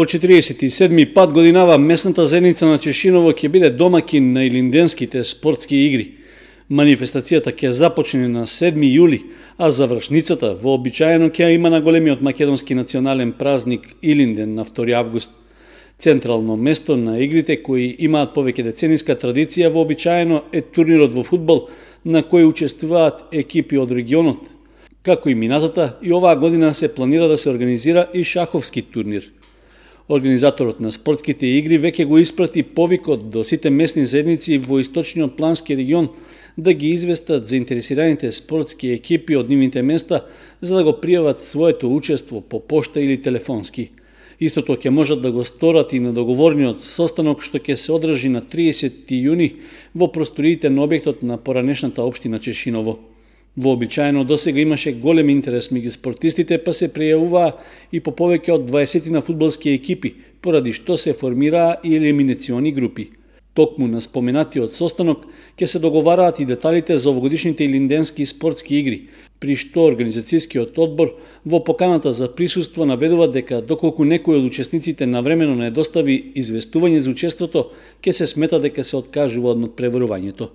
По 47 пат годинава местната заедница на Чешиново ќе биде домакин на Илинденските спортски игри. Манифестацијата ќе започне на 7 јули, а завршницата вообичаено ќе има на големиот македонски национален празник Илинден на 2 август. Централно место на игрите кои имаат повеќе децениска традиција вообичаено е турнирот во фудбал на кој учествуваат екипи од регионот. Како и минатата, и оваа година се планира да се организира и шаховски турнир. Организаторот на спортските игри веќе го испрати повикот до сите местни заедници во источниот плански регион да ги известат заинтересираните спортски екипи од нивните места за да го пријават своето учество по пошта или телефонски. Истото ќе можат да го сторат и на договорниот состанок што ќе се одржи на 30 јуни во просториите на објектот на поранешната општина Чешиново. Вообичаено до сега имаше голем интерес меѓу спортистите, па се пријавуваа и по повеќе од 20 на фудбалски екипи, поради што се формираа и елиминациони групи. Токму на споменатиот состанок ќе се договараат и деталите за овогодишните илинденски спортски игри, при што организацијскиот одбор во поканата за присуство наведува дека доколку некој од учесниците навремено не достави известување за учеството, ќе се смета дека се откажува од надпреварувањето.